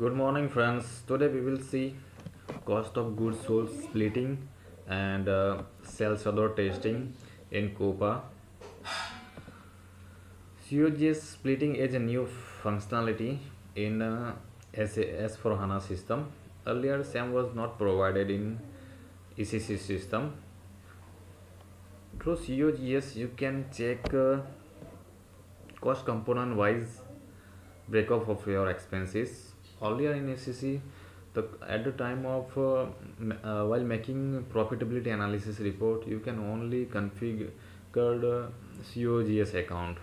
good morning friends. Today we will see cost of goods sold splitting and uh, sales order testing in copa. COGS splitting is a new functionality in uh, S/4 HANA system. Earlier SAM was not provided in ECC system. Through COGS you can check uh, cost component wise breakup of your expenses earlier in ECC, the at the time of uh, uh, while making profitability analysis report, you can only configure the COGS account,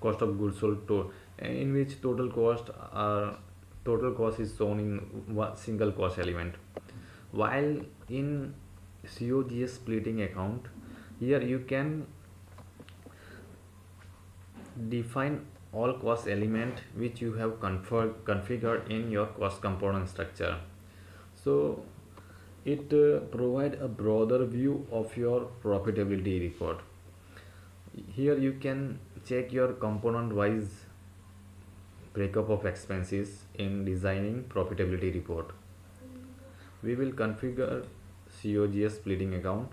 cost of goods sold, to, in which total cost are total cost is shown in one single cost element. While in COGS splitting account, here you can define all cost element which you have configured in your cost component structure. So it uh, provide a broader view of your profitability report. Here you can check your component wise breakup of expenses in designing profitability report. We will configure COGS splitting account.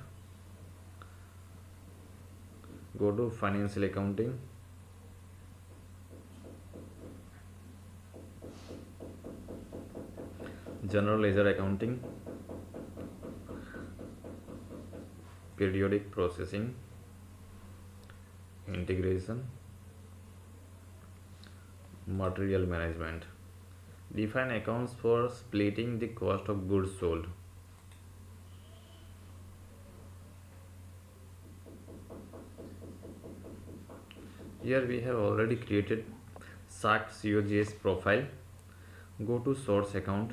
Go to financial accounting general ledger accounting. Periodic processing. Integration. Material management. Define accounts for splitting the cost of goods sold. Here we have already created SAC COGS profile. Go to source account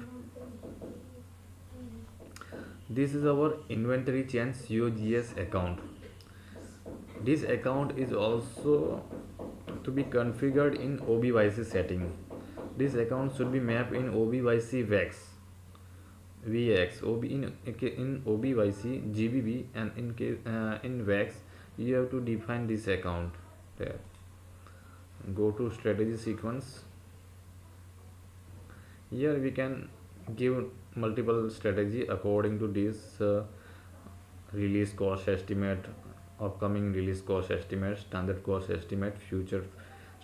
this is our inventory change COGS account. This account is also to be configured in OBYC setting. This account should be mapped in OBYC VEX VX OB in in OBYC GBB and in uh, in VEX you have to define this account there. Go to strategy sequence. Here we can give multiple strategy according to this uh, release cost estimate upcoming release cost estimate standard cost estimate future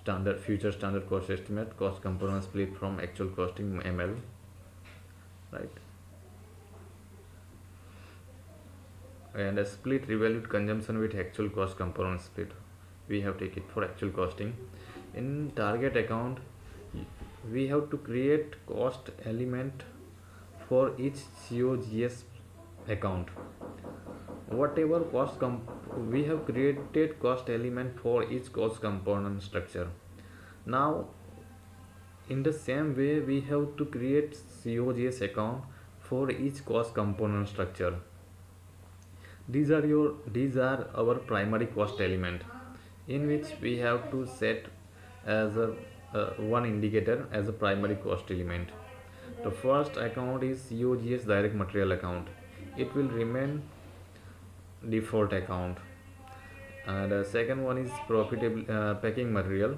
standard future standard cost estimate cost component split from actual costing ml right? And a split revalued consumption with actual cost component split. We have take it for actual costing. In target account we have to create cost element for each COGS account. Whatever cost we have created cost element for each cost component structure. Now in the same way we have to create COGS account for each cost component structure. These are your these are our primary cost element in which we have to set as a uh, one indicator as a primary cost element the first account is COGS direct material account. It will remain default account. And the second one is profitable uh, packing material.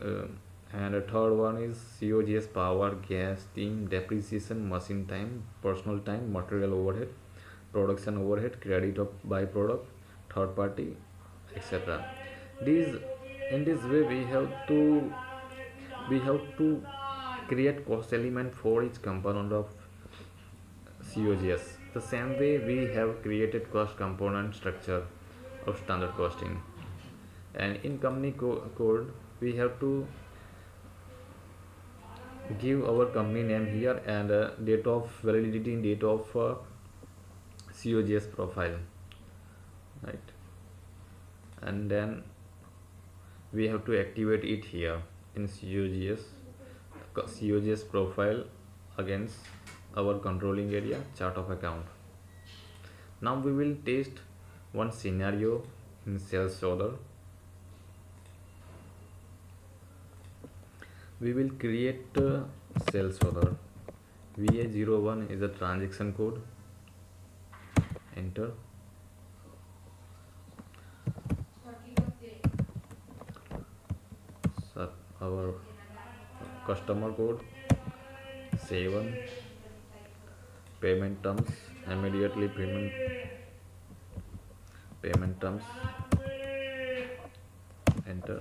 Uh, and the third one is COGS power gas steam depreciation machine time personal time material overhead production overhead credit of byproduct third party etc these in this way we have to we have to create cost element for each component of COGS. The same way we have created cost component structure of standard costing. And in company co code, we have to give our company name here and uh, date of validity date of uh, COGS profile right and then we have to activate it here in COGS COGS profile against our controlling area chart of account. Now we will test one scenario in sales order. We will create sales order. VA01 is a transaction code. Enter. Our customer code seven payment terms immediately payment payment terms. Enter.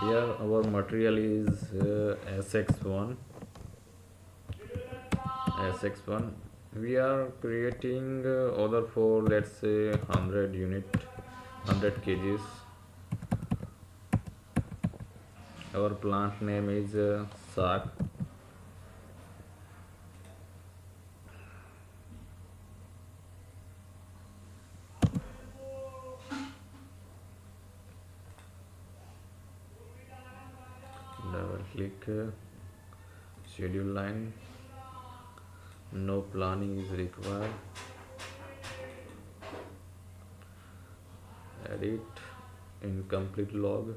Here our material is uh, sx1 sx1 we are creating uh, order for let's say 100 unit 100 kgs our plant name is uh, SAC double click uh, schedule line no planning is required edit incomplete log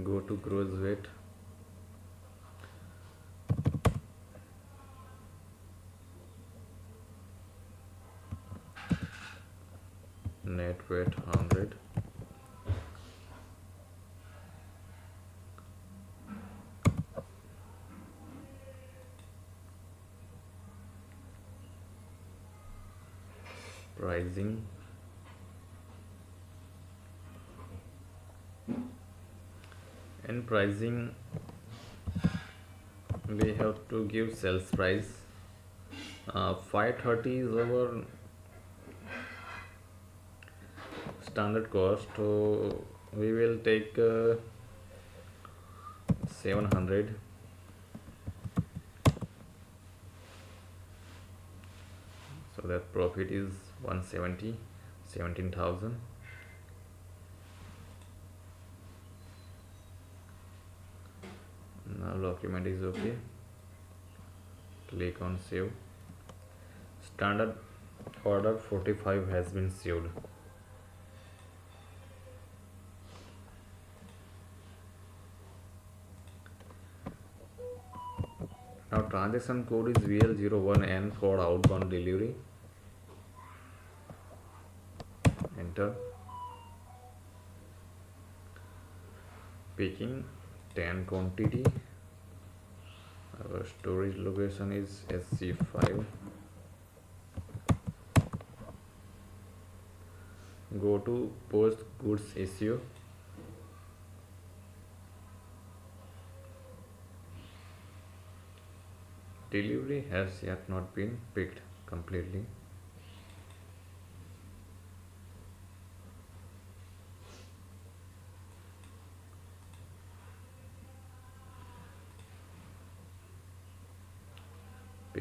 go to gross weight. Net weight 100 pricing in pricing we have to give sales price. Uh, 530 is our standard cost so we will take uh, 700 so that profit is 170 17000 now document is okay. Click on save. Standard order 45 has been saved. Now transaction code is VL01N for outbound delivery. Enter. Picking 10 quantity. Our storage location is SC5 go to post goods issue delivery has yet not been picked completely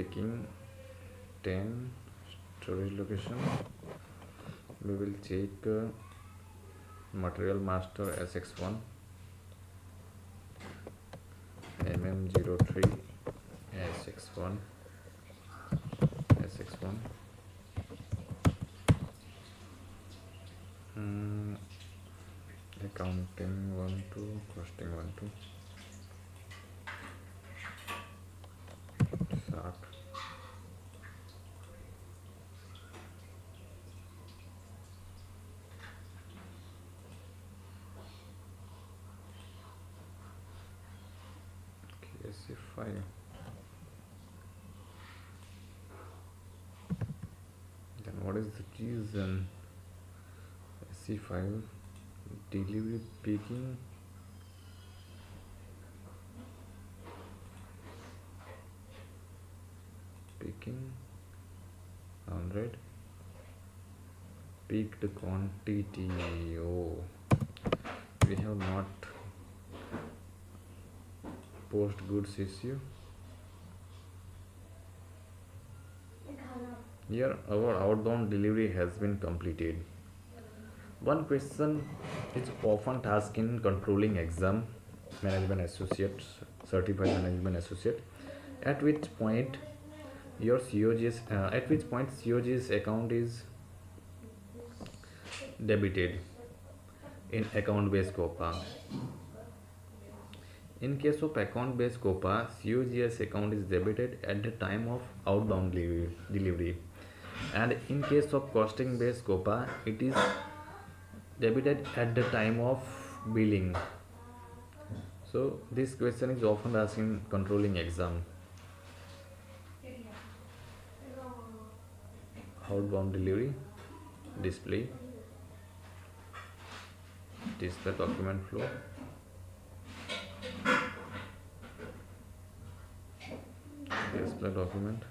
picking 10 storage location. We will check uh, material master sx1 mm03 sx1 sx1 KSC5 then what is the reason? C5 delivery picking. Picking. 100 picked quantity. Oh. We have not post goods issue here our outbound delivery has been completed. One question is often asked in controlling exam management associate certified management associate. At which point your COGS uh, at which point COGS account is debited in account based COPA. In case of account based COPA, COGS account is debited at the time of outbound delivery. and in case of costing based COPA it is debited at the time of billing. So this question is often asked in controlling exam. Outbound delivery display. Display document flow display document.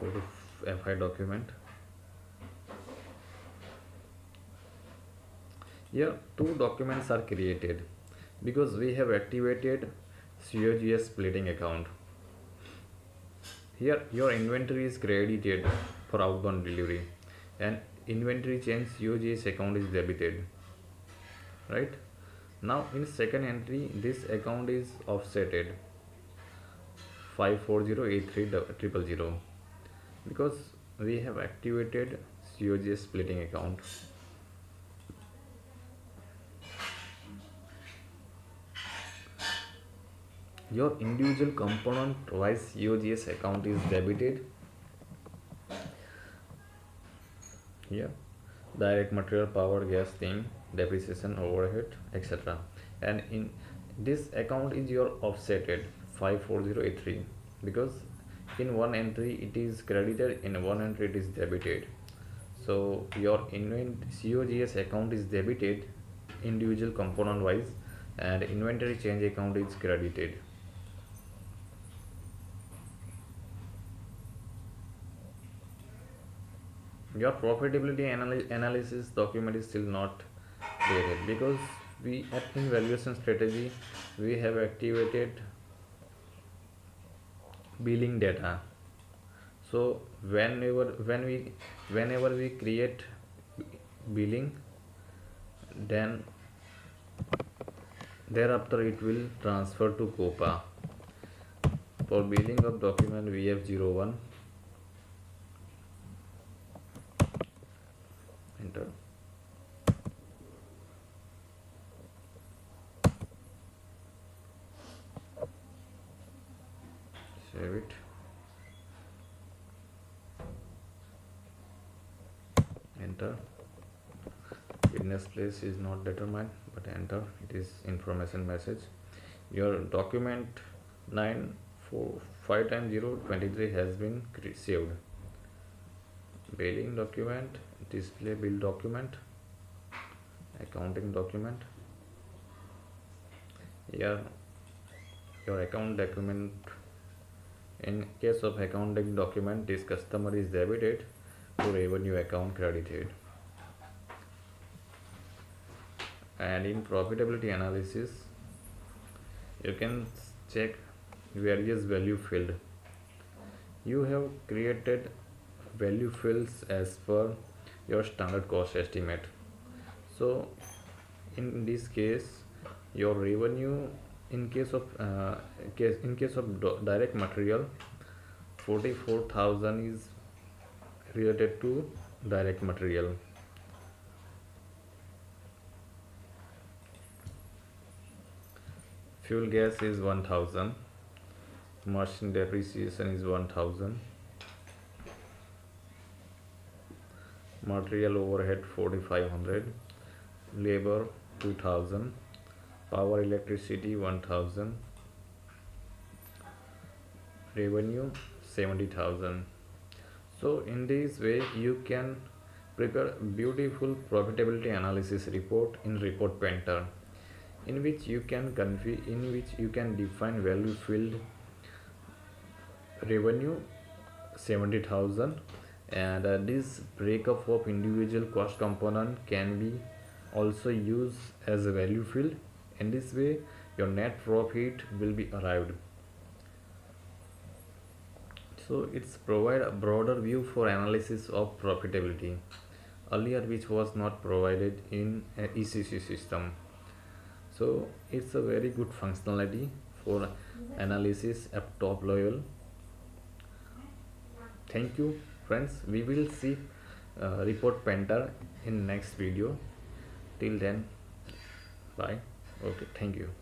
Go to FI document. Here two documents are created because we have activated COGS splitting account. Here your inventory is credited for outbound delivery and inventory change COGS account is debited right? Now in second entry this account is offsetted. 5408300 because we have activated COGS splitting account. Your individual component wise COGS account is debited. Here direct material power gas thing depreciation overhead etc and in this account is your offsetted 54083 because in one entry it is credited in one entry it is debited. So your invent COGS account is debited individual component wise and inventory change account is credited your profitability analy analysis document is still not created because we at in valuation strategy we have activated billing data. So whenever when we whenever we create billing then thereafter it will transfer to COPA. For billing of document VF01 enter save it enter business place is not determined but enter. It is information message. Your document 9 4 5 times 0 23 has been saved. Billing document display bill document accounting document. Here your account document. In case of accounting document, this customer is debited to revenue account credited. And in profitability analysis, you can check various value field. You have created value fields as per your standard cost estimate. So in this case, your revenue in case of uh, case in case of direct material 44000 is related to direct material fuel gas is 1000 machine depreciation is 1000 material overhead 4500 labor 2000 power electricity 1000 revenue 70000 so in this way you can prepare beautiful profitability analysis report in report painter in which you can config in which you can define value field revenue 70000 and uh, this breakup of individual cost component can be also used as a value field. In this way your net profit will be arrived. So it's provide a broader view for analysis of profitability. Earlier which was not provided in ECC system so it's a very good functionality for analysis at top level. Thank you friends. We will see uh, report painter in next video. Till then bye. Okay thank you